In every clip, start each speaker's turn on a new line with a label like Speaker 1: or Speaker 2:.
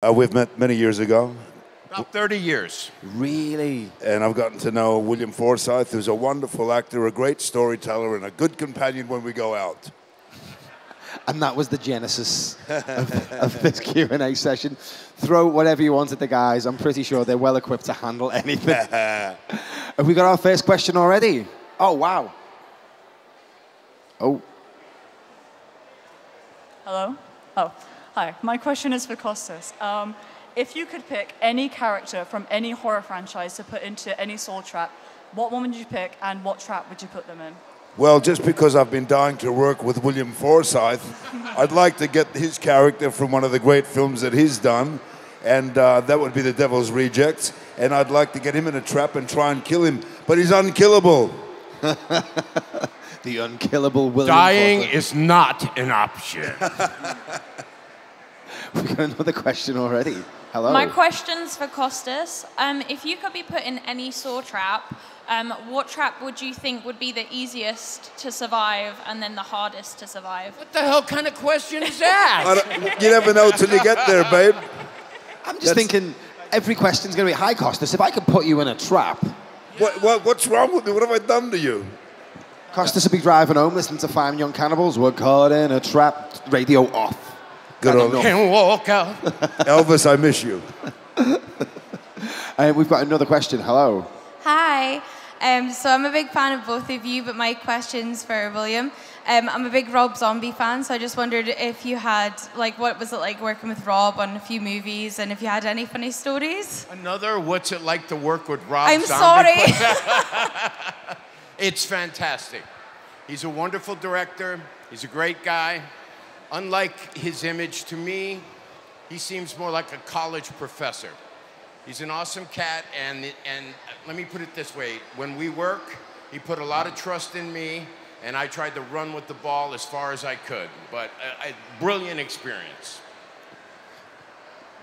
Speaker 1: Uh, we've met many years ago,
Speaker 2: About 30 years.
Speaker 3: Really?
Speaker 1: and I've gotten to know William Forsythe, who's a wonderful actor, a great storyteller, and a good companion when we go out.
Speaker 3: And that was the genesis of, of this Q&A session. Throw whatever you want at the guys. I'm pretty sure they're well equipped to handle anything. Have we got our first question already? Oh, wow. Oh,
Speaker 4: Hello? Oh, hi. My question is for Costas. Um, if you could pick any character from any horror franchise to put into any Saw trap, what one would you pick and what trap would you put them in?
Speaker 1: Well, just because I've been dying to work with William Forsythe, I'd like to get his character from one of the great films that he's done, and uh, that would be The Devil's Rejects. And I'd like to get him in a trap and try and kill him, but he's unkillable.
Speaker 3: the unkillable William
Speaker 2: Dying
Speaker 3: Forsythe.
Speaker 2: is not an option.
Speaker 3: We got another question already. Hello.
Speaker 5: My question's for Costas. Um, if you could be put in any saw trap, um, what trap would you think would be the easiest to survive and then the hardest to survive?
Speaker 2: what the hell kind of question is that?
Speaker 1: you never know till you get there, babe.
Speaker 3: I'm just thinking every question's going to be, hi, Costas, if I could put you in a trap,
Speaker 1: What, what, what's wrong with me? What have I done to you?
Speaker 3: Costas would be driving home listening to Fine Young Cannibals. We're caught in a trap. Radio off.
Speaker 1: Good
Speaker 3: Kind
Speaker 1: old
Speaker 2: Can walk out.
Speaker 1: Elvis, I miss you.
Speaker 3: Uh, we've got another question. Hello.
Speaker 6: Hi. Um, so I'm a big fan of both of you, but my question's for William. Um, I'm a big Rob Zombie fan, so I just wondered if you had, like, what was it like working with Rob on a few movies, and if you had any funny stories?
Speaker 2: Another, what's it like to work with Rob
Speaker 6: I'm
Speaker 2: Zombie?
Speaker 6: sorry.
Speaker 2: It's fantastic. He's a wonderful director. He's a great guy. Unlike his image to me, he seems more like a college professor. He's an awesome cat, and, and uh, let me put it this way when we work, he put a lot of trust in me, and I tried to run with the ball as far as I could. But a, a brilliant experience.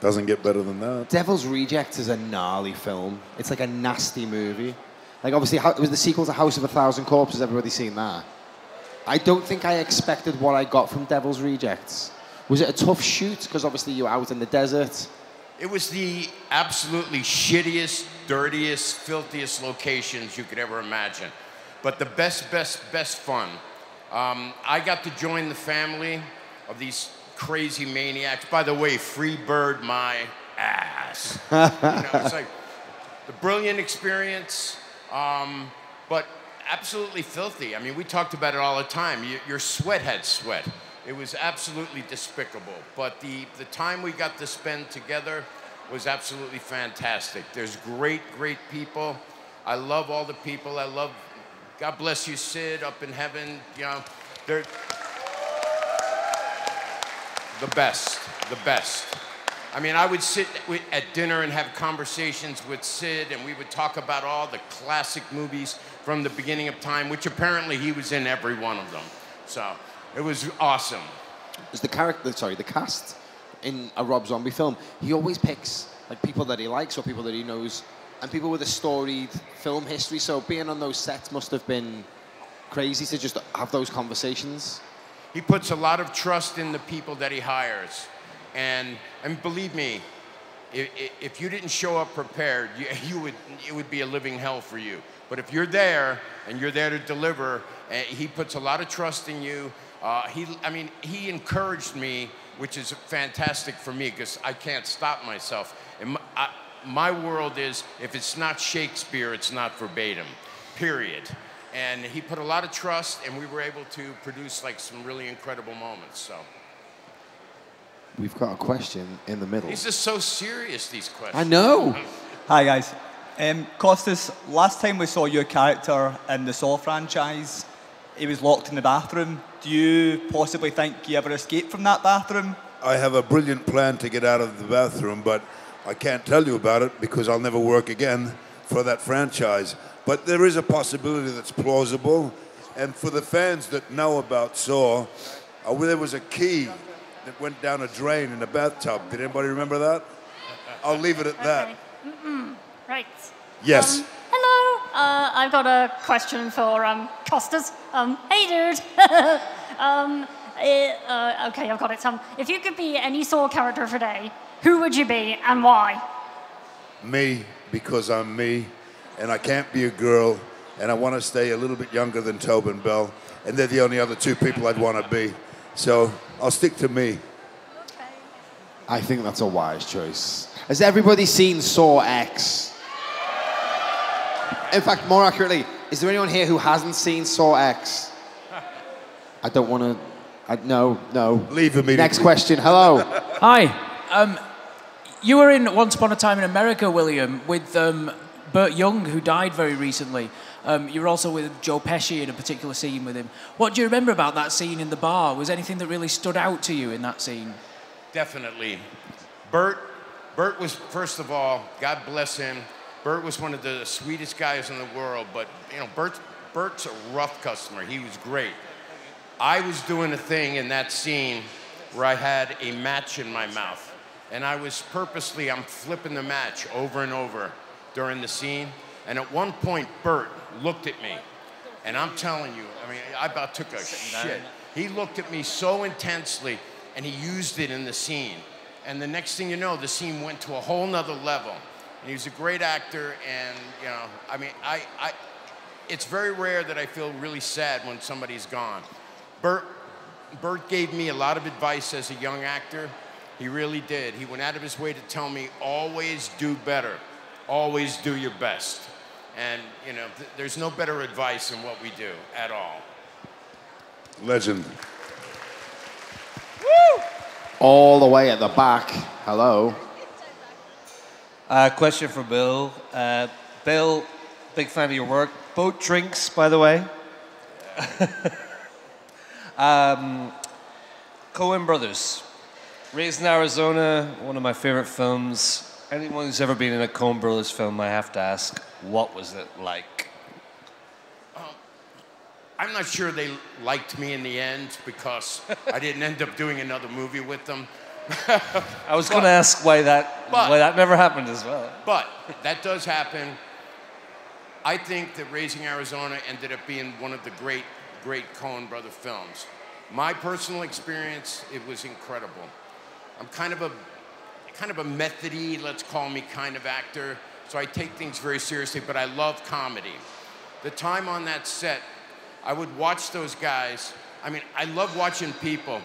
Speaker 1: Doesn't get better than that.
Speaker 3: Devil's Rejects is a gnarly film. It's like a nasty movie. Like, obviously, it was the sequel to House of a Thousand Corpses. Everybody's seen that. I don't think I expected what I got from Devil's Rejects. Was it a tough shoot? Because obviously you're out in the desert.
Speaker 2: It was the absolutely shittiest, dirtiest, filthiest locations you could ever imagine. But the best, best, best fun. Um, I got to join the family of these crazy maniacs. By the way, free bird my ass. you know, it's like the brilliant experience, um, but absolutely filthy. I mean, we talked about it all the time. You, your sweat had sweat. It was absolutely despicable. But the, the time we got to spend together was absolutely fantastic. There's great, great people. I love all the people. I love, God bless you, Sid, up in heaven. You know, they're the best, the best. I mean, I would sit at dinner and have conversations with Sid, and we would talk about all the classic movies from the beginning of time, which apparently he was in every one of them. So it was awesome.
Speaker 3: Is the character, uh, sorry, the cast in a Rob Zombie film, he always picks like people that he likes or people that he knows, and people with a storied film history. So being on those sets must have been crazy to just have those conversations.
Speaker 2: He puts a lot of trust in the people that he hires. And, and believe me, if, if you didn't show up prepared, you, you would, it would be a living hell for you. But if you're there and you're there to deliver, uh, he puts a lot of trust in you. Uh, he, I mean, he encouraged me, which is fantastic for me because I can't stop myself. My, I, my world is if it's not Shakespeare, it's not verbatim, period. And he put a lot of trust, and we were able to produce like some really incredible moments. So
Speaker 3: We've got a question in the middle.
Speaker 2: these are so serious. These questions.
Speaker 3: I know.
Speaker 7: Hi guys. Um, Costas, last time we saw your character in the Saw franchise, he was locked in the bathroom. Do you possibly think you ever escaped from that bathroom?
Speaker 1: I have a brilliant plan to get out of the bathroom, but I can't tell you about it because I'll never work again for that franchise. But there is a possibility that's plausible. And for the fans that know about Saw, uh, there was a key that went down a drain in a bathtub. Did anybody remember that? I'll leave it at that.
Speaker 8: Okay. Mm-mm. Right.
Speaker 1: Yes.
Speaker 8: Um, hello. Uh, I've got a question for um, Costas. Um, hey, dude. um, eh, uh, okay, I've got it. Um, if you could be any Saw character for a day, who would you be and why?
Speaker 1: Me, because I'm me, and I can't be a girl, and I want to stay a little bit younger than Tobin Bell, and they're the only other two people I'd want to be. So I'll stick to me.
Speaker 3: I think that's a wise choice. Has everybody seen Saw X? In fact, more accurately, is there anyone here who hasn't seen Saw X? I don't want to. I, no, no.
Speaker 1: Leave immediately.
Speaker 3: Next question. Hello.
Speaker 9: Hi. Um, you were in Once Upon a Time in America, William, with um, Burt Young, who died very recently. Um, you were also with Joe Pesci in a particular scene with him. What do you remember about that scene in the bar? Was anything that really stood out to you in that scene?
Speaker 2: Definitely. Bert, Bert was, first of all, God bless him. Bert was one of the sweetest guys in the world, but, you know, Bert, Bert's a rough customer. He was great. I was doing a thing in that scene where I had a match in my mouth. And I was purposely, I'm flipping the match over and over during the scene. And at one point, Bert looked at me. And I'm telling you, I mean, I about took a shit. He looked at me so intensely, and he used it in the scene. And the next thing you know, the scene went to a whole nother level. And he was a great actor, and, you know, I mean, I, I, it's very rare that I feel really sad when somebody's gone. Bert, Bert gave me a lot of advice as a young actor. He really did. He went out of his way to tell me always do better, always do your best. And, you know, th- there's no better advice than what we do at all.
Speaker 1: Legend.
Speaker 3: All the way at the back. Hello.
Speaker 10: Uh, question for Bill. Uh, Bill, big fan of your work. Boat drinks, by the way. um, Coen Brothers. Raising Arizona, one of my favorite films. Anyone who's ever been in a Coen Brothers film, I have to ask, what was it like?
Speaker 2: Um, I'm not sure they liked me in the end because I didn't end up doing another movie with them.
Speaker 10: I was going to ask why that
Speaker 2: but-
Speaker 10: why that never happened as well.
Speaker 2: But that does happen. I think that Raising Arizona ended up being one of the great, great Coen brother films. My personal experience, it was incredible. I'm kind of a kind of a methody, let's call me kind of actor, so I take things very seriously, but I love comedy. The time on that set, I would watch those guys. I mean, I love watching people.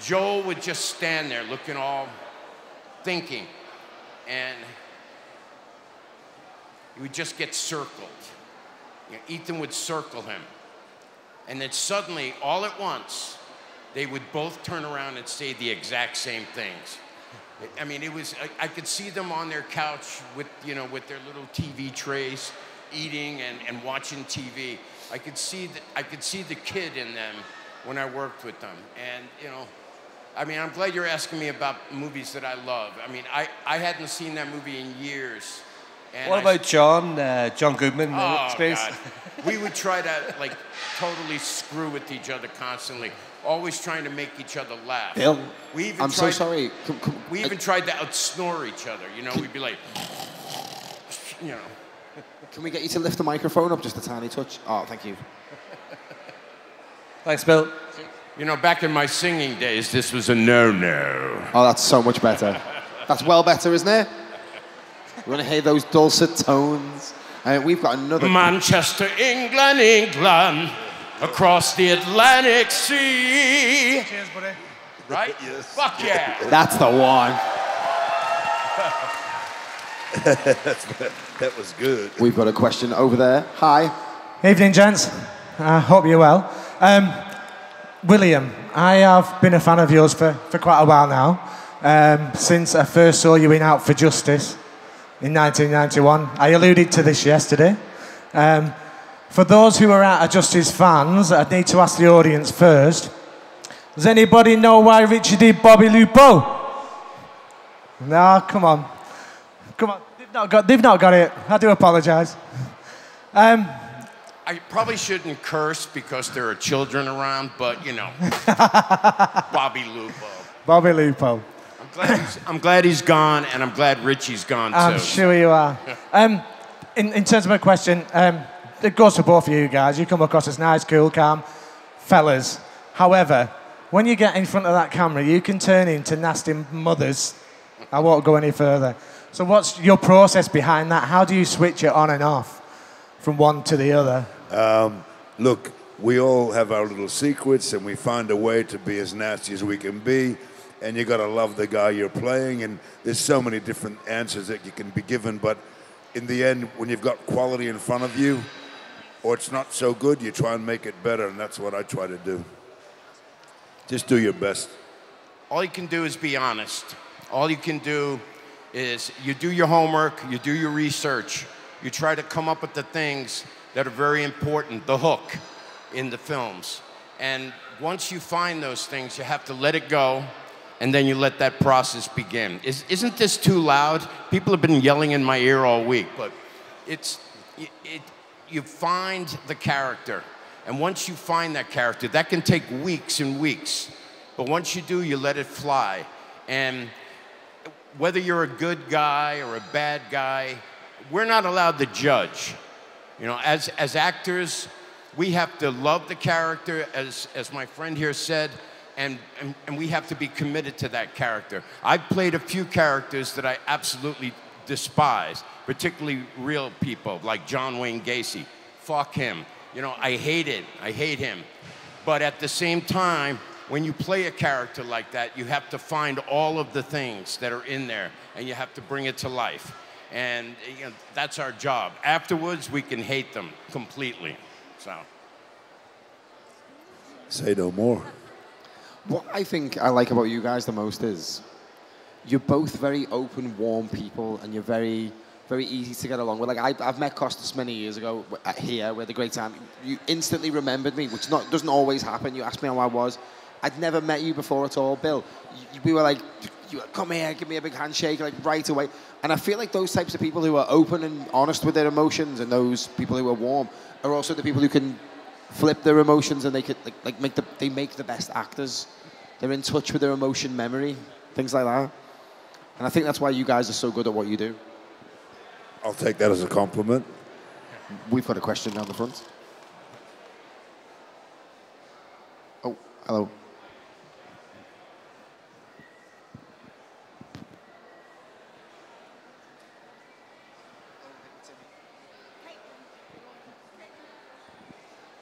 Speaker 2: Joel would just stand there looking all thinking, and he would just get circled. You know, Ethan would circle him. And then suddenly, all at once, they would both turn around and say the exact same things. I mean, it was, I, I could see them on their couch with, you know, with their little TV trays, eating and, and watching TV. I could see the, I could see the kid in them when I worked with them. And, you know, I mean, I'm glad you're asking me about movies that I love. I mean, I, I hadn't seen that movie in years. And
Speaker 10: What
Speaker 2: I-
Speaker 10: about John, uh, John Goodman?
Speaker 2: Oh,
Speaker 10: Space?
Speaker 2: God. We would try to like totally screw with each other constantly, always trying to make each other laugh.
Speaker 3: Bill,
Speaker 2: we even
Speaker 3: I'm so sorry. Come- come-
Speaker 2: We even tried to outsnore each other. You know, we'd be like, you know.
Speaker 3: Can we get you to lift the microphone up just a tiny touch? Oh, thank you.
Speaker 10: Thanks, Bill.
Speaker 2: You know, back in my singing days, this was a no-no.
Speaker 3: Oh, that's so much better. That's well better, isn't it? We want to hear those dulcet tones. Uh, we've got another.
Speaker 2: Manchester, England, England, across the Atlantic Sea.
Speaker 7: Cheers, buddy.
Speaker 2: Right? yes. Fuck yeah.
Speaker 3: That's the one.
Speaker 1: that was good.
Speaker 3: We've got a question over there. Hi.
Speaker 11: Evening, gents. I hope you're well. Um, William, I have been a fan of yours for, for quite a while now, um, since I first saw you in Out for Justice in 1991. I alluded to this yesterday. Um, for those who are Out for Justice fans, I'd need to ask the audience first Does anybody know why Richie did Bobby Lupo? No, come on. Come on. They've not got, they've not got it. I do apologise. Um,
Speaker 2: I probably shouldn't curse because there are children around, but you know, Bobby Lupo.
Speaker 11: Bobby Lupo.
Speaker 2: I'm glad, he's, I'm glad he's gone, and I'm glad Richie's gone too.
Speaker 11: I'm sure you are. Um, in, in terms of my question, um, it goes for both of you guys. You come across as nice, cool, calm fellas. However, when you get in front of that camera, you can turn into nasty mothers I won't go any further. So, what's your process behind that? How do you switch it on and off from one to the other?
Speaker 1: Um, look, we all have our little secrets, and we find a way to be as nasty as we can be. And you got to love the guy you're playing. And there's so many different answers that you can be given. But in the end, when you've got quality in front of you, or it's not so good, you try and make it better. And that's what I try to do. Just do your best.
Speaker 2: All you can do is be honest. All you can do is you do your homework, you do your research, you try to come up with the things that are very important, the hook in the films. And once you find those things, you have to let it go, and then you let that process begin. Is, isn't this too loud? People have been yelling in my ear all week, but it's, it, you find the character. And once you find that character, that can take weeks and weeks. But once you do, you let it fly. And whether you're a good guy or a bad guy, we're not allowed to judge. You know, as, as actors, we have to love the character, as, as my friend here said, and, and, and we have to be committed to that character. I've played a few characters that I absolutely despise, particularly real people like John Wayne Gacy. Fuck him. You know, I hate it. I hate him. But at the same time, when you play a character like that, you have to find all of the things that are in there and you have to bring it to life. And you know, that's our job. Afterwards, we can hate them completely. So.
Speaker 1: Say no more.
Speaker 3: What I think I like about you guys the most is you're both very open, warm people, and you're very, very easy to get along with. Like I, I've met Costas many years ago here. We had a great time. You instantly remembered me, which not doesn't always happen. You asked me how I was. I'd never met you before at all, Bill. You- We were like, you, come here, give me a big handshake, like right away. And I feel like those types of people who are open and honest with their emotions, and those people who are warm, are also the people who can flip their emotions and they could like, like make the they make the best actors. They're in touch with their emotion memory, things like that. And I think that's why you guys are so good at what you do.
Speaker 1: I'll take that as a compliment.
Speaker 3: We've got a question down the front. Oh, hello.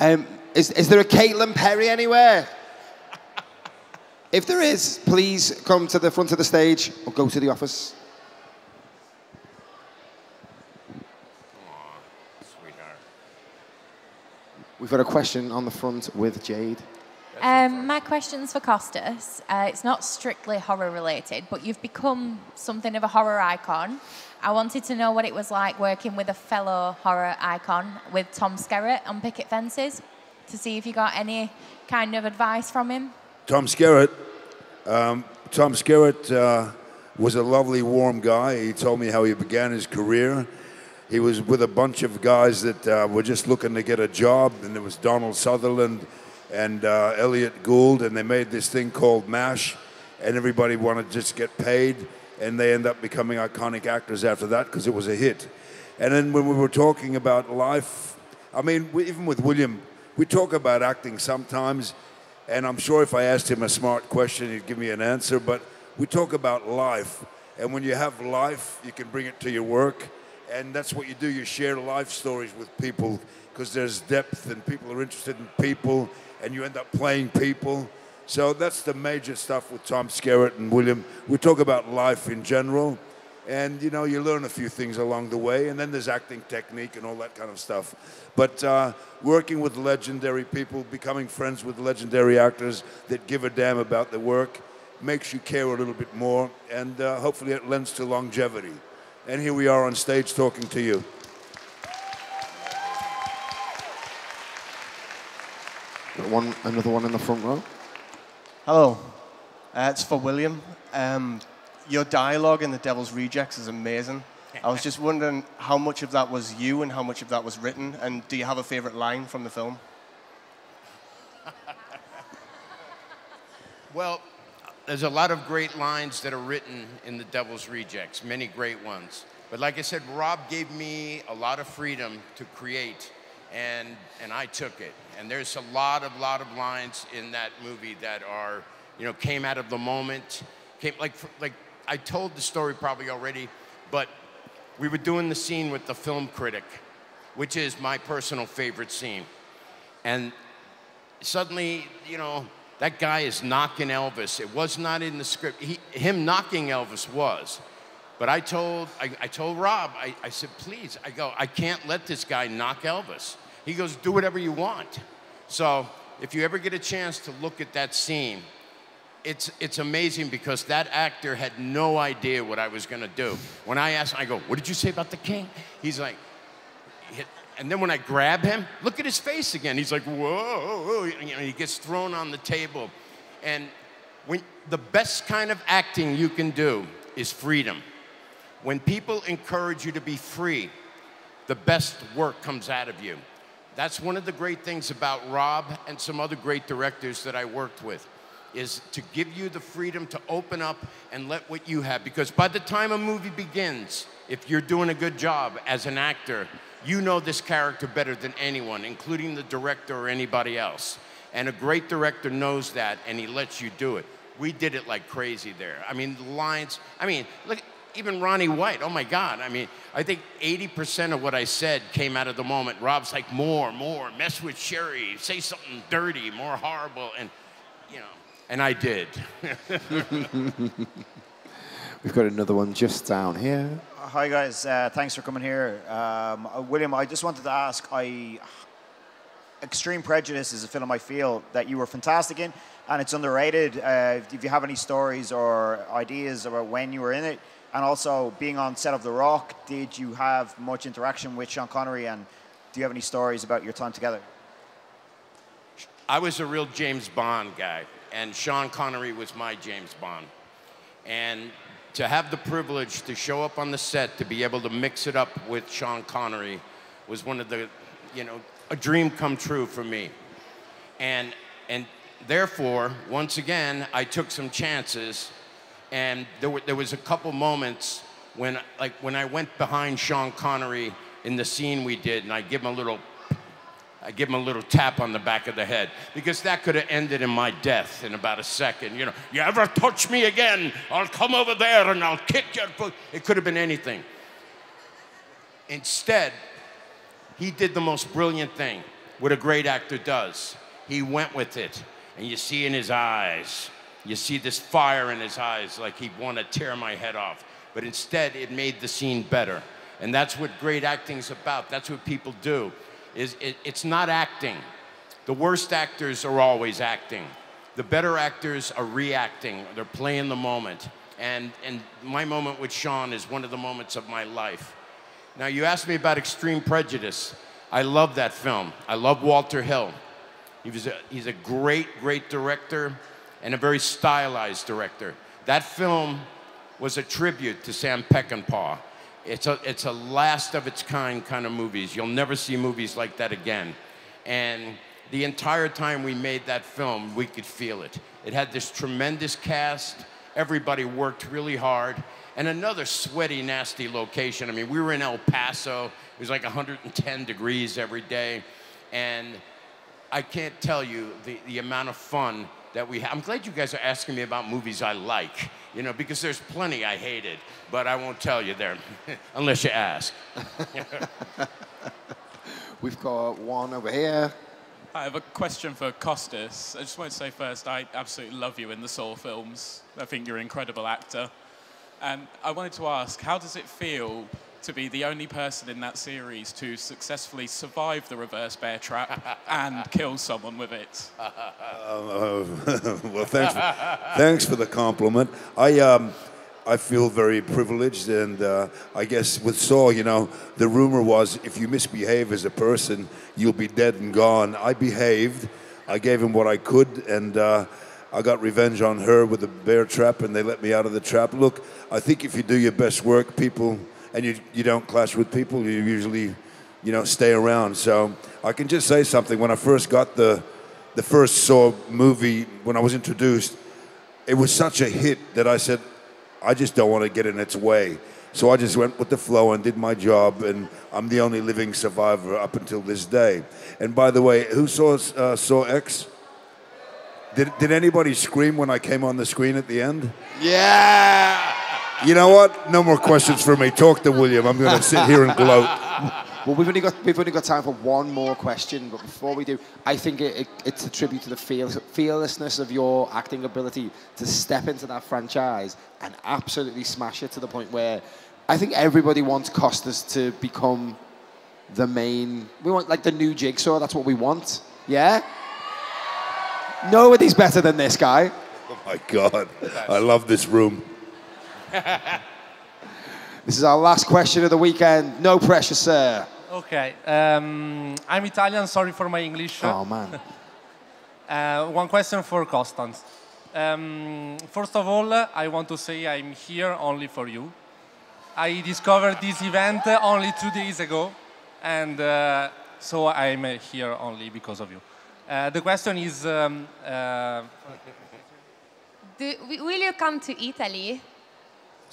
Speaker 3: Um, is, is there a Caitlin Perry anywhere? If there is, please come to the front of the stage or go to the office. We've got a question on the front with Jade.
Speaker 12: Um, my question's for Costas. Uh, it's not strictly horror related, but you've become something of a horror icon. I wanted to know what it was like working with a fellow horror icon, with Tom Skerritt on Picket Fences, to see if you got any kind of advice from him.
Speaker 1: Tom Skerritt. Um, Tom Skerritt uh, was a lovely, warm guy. He told me how he began his career. He was with a bunch of guys that uh, were just looking to get a job, and there was Donald Sutherland and uh, Elliot Gould, and they made this thing called MASH, and everybody wanted to just get paid, and they end up becoming iconic actors after that because it was a hit. And then when we were talking about life, I mean, we, even with William, we talk about acting sometimes, and I'm sure if I asked him a smart question, he'd give me an answer. But we talk about life, and when you have life, you can bring it to your work, and that's what you do. You share life stories with people because there's depth, and people are interested in people, and you end up playing people. So that's the major stuff with Tom Skerritt and William. We talk about life in general, and you know you learn a few things along the way, and then there's acting technique and all that kind of stuff. But uh, working with legendary people, becoming friends with legendary actors that give a damn about the work, makes you care a little bit more, and uh, hopefully it lends to longevity. And here we are on stage talking to you.
Speaker 3: Got one, another one in the front row.
Speaker 13: Hello, uh, it's for William. Um, your dialogue in The Devil's Rejects is amazing. I was just wondering how much of that was you and how much of that was written, and do you have a favorite line from the film?
Speaker 2: Well, there's a lot of great lines that are written in The Devil's Rejects, many great ones. But like I said, Rob gave me a lot of freedom to create, and, and I took it. And there's a lot of, lot of lines in that movie that are, you know, came out of the moment. Came, like, like I told the story probably already, but we were doing the scene with the film critic, which is my personal favorite scene. And suddenly, you know, that guy is knocking Elvis. It was not in the script. He, him knocking Elvis was. But I told, I, I told Rob, I, I said, please, I go, I can't let this guy knock Elvis. He goes, do whatever you want. So if you ever get a chance to look at that scene, it's, it's amazing because that actor had no idea what I was going to do. When I asked him, I go, what did you say about the king? He's like, and then when I grab him, look at his face again. He's like, whoa, whoa. You know, he gets thrown on the table. And when, the best kind of acting you can do is freedom. When people encourage you to be free, the best work comes out of you. That's one of the great things about Rob and some other great directors that I worked with is to give you the freedom to open up and let what you have because by the time a movie begins, if you're doing a good job as an actor, you know this character better than anyone, including the director or anybody else. And a great director knows that and he lets you do it. We did it like crazy there. I mean, the lines, I mean, look, even Ronnie White, oh my God. I mean, I think 80% of what I said came out of the moment. Rob's like, more, more, mess with Sheri, say something dirty, more horrible. And, you know, and I did.
Speaker 3: We've got another one just down here.
Speaker 14: Hi guys, uh, thanks for coming here. Um, uh, William, I just wanted to ask, I Extreme Prejudice is a film I feel that you were fantastic in, and it's underrated. Uh, if you have any stories or ideas about when you were in it, and also being on set of The Rock, did you have much interaction with Sean Connery, and do you have any stories about your time together?
Speaker 2: I was a real James Bond guy, and Sean Connery was my James Bond. And to have the privilege to show up on the set, to be able to mix it up with Sean Connery, was one of the, you know, a dream come true for me. And, and therefore, once again, I took some chances, and there, were, there was a couple moments when, like, when I went behind Sean Connery in the scene we did, and I give him a little I give him a little tap on the back of the head because that could have ended in my death in about a second. You know, you ever touch me again, I'll come over there and I'll kick your foot. It could have been anything. Instead, he did the most brilliant thing, what a great actor does. He went with it, and you see in his eyes, you see this fire in his eyes like he'd want to tear my head off. But instead, it made the scene better. And that's what great acting's about. That's what people do. Is it, it's not acting. The worst actors are always acting. The better actors are reacting. They're playing the moment. And, and my moment with Sean is one of the moments of my life. Now, you asked me about Extreme Prejudice. I love that film. I love Walter Hill. He was a, he's a great, great director and a very stylized director. That film was a tribute to Sam Peckinpah. It's a, it's a last of its kind kind of movies. You'll never see movies like that again. And the entire time we made that film, we could feel it. It had this tremendous cast. Everybody worked really hard. And another sweaty, nasty location. I mean, we were in El Paso. It was like 110 degrees every day. And I can't tell you the, the amount of fun that we have. I'm glad you guys are asking me about movies I like, you know, because there's plenty I hated, but I won't tell you there unless you ask.
Speaker 3: We've got one over here.
Speaker 15: I have a question for Costas. I just want to say first, I absolutely love you in the Saw films. I think you're an incredible actor. And I wanted to ask, how does it feel to be the only person in that series to successfully survive the reverse bear trap and kill someone with it?
Speaker 1: Uh, well, thanks for, thanks for the compliment. I, um, I feel very privileged, and uh, I guess with Saw, you know, the rumor was if you misbehave as a person, you'll be dead and gone. I behaved. I gave him what I could, and uh, I got revenge on her with the bear trap, and they let me out of the trap. Look, I think if you do your best work, people, and you, you don't clash with people, you usually, you know, stay around. So I can just say something. When I first got the, the first Saw movie, when I was introduced, it was such a hit that I said, I just don't want to get in its way. So I just went with the flow and did my job, and I'm the only living survivor up until this day. And by the way, who saw uh, Saw X? Did, did anybody scream when I came on the screen at the end?
Speaker 2: Yeah!
Speaker 1: You know what? No more questions for me. Talk to William. I'm going to sit here and gloat.
Speaker 3: Well, we've only got we've only got time for one more question, but before we do, I think it, it, it's a tribute to the feel, fearlessness of your acting ability to step into that franchise and absolutely smash it to the point where I think everybody wants Costas to become the main. We want like the new Jigsaw. That's what we want. Yeah. Nobody's better than this guy.
Speaker 1: Oh my God. I love this room.
Speaker 3: This is our last question of the weekend. No pressure, sir.
Speaker 16: Okay, um, I'm Italian. Sorry for my English.
Speaker 3: Oh man.
Speaker 16: Uh, one question for Constance. Um, first of all, I want to say I'm here only for you. I discovered this event only two days ago, and uh, so I'm uh, here only because of you. Uh, the question is, um, uh,
Speaker 17: Do, will you come to Italy?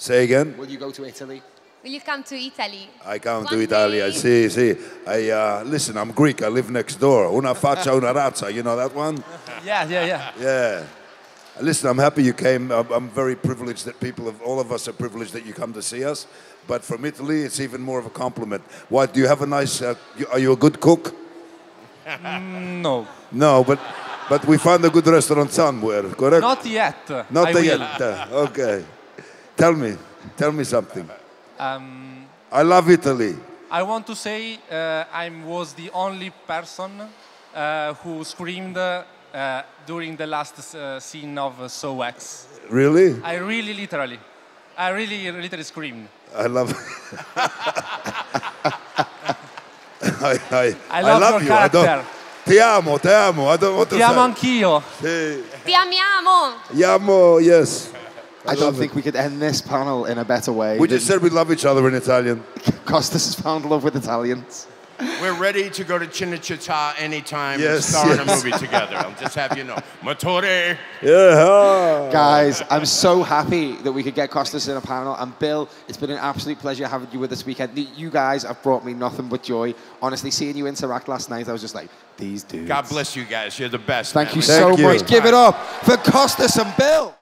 Speaker 1: Say again.
Speaker 3: Will you go to Italy?
Speaker 17: Will you come to Italy?
Speaker 1: I come to
Speaker 17: One
Speaker 1: Italia.
Speaker 17: day.
Speaker 1: see. sì. I, uh, listen, I'm Greek. I live next door. Una faccia, una razza. You know that one?
Speaker 16: yeah, yeah, yeah.
Speaker 1: Yeah. Listen, I'm happy you came. I'm, I'm very privileged that people, of, all of us are privileged that you come to see us. But from Italy, it's even more of a compliment. Why, do you have a nice, uh, you, are you a good cook?
Speaker 16: Mm, no,
Speaker 1: No, but, but we found a good restaurant somewhere, correct?
Speaker 16: not yet.
Speaker 1: Not
Speaker 16: I
Speaker 1: yet. Uh, Okay. Tell me, tell me something.
Speaker 16: Um,
Speaker 1: I love Italy.
Speaker 16: I want to say uh, I was the only person uh, who screamed uh, during the last uh, scene of uh, Saw X.
Speaker 1: Really?
Speaker 16: I really, literally, I really, literally screamed.
Speaker 1: I love. I, I,
Speaker 16: I love your
Speaker 1: you. I don't, ti amo, ti amo. I don't want to
Speaker 16: Ti amo
Speaker 1: say.
Speaker 16: anch'io.
Speaker 1: Sì.
Speaker 17: Ti amiamo!
Speaker 1: Ti amo, yes.
Speaker 3: I, don't think we could end this panel in a better way.
Speaker 1: We just said we love each other in Italian.
Speaker 3: Costas has found love with Italians.
Speaker 2: We're ready to go to Cinecittà anytime
Speaker 1: Yes,
Speaker 2: and star in a movie together. I'll just have you know. Motore.
Speaker 1: Yeah.
Speaker 3: Guys, I'm so happy that we could get Costas in a panel. And Bill, it's been an absolute pleasure having you with us this weekend. You guys have brought me nothing but joy. Honestly, seeing you interact last night, I was just like, these dudes.
Speaker 2: God bless you guys. You're the best.
Speaker 3: Thank
Speaker 2: man.
Speaker 3: you
Speaker 2: We-
Speaker 3: so much. Give it up for Costas and Bill.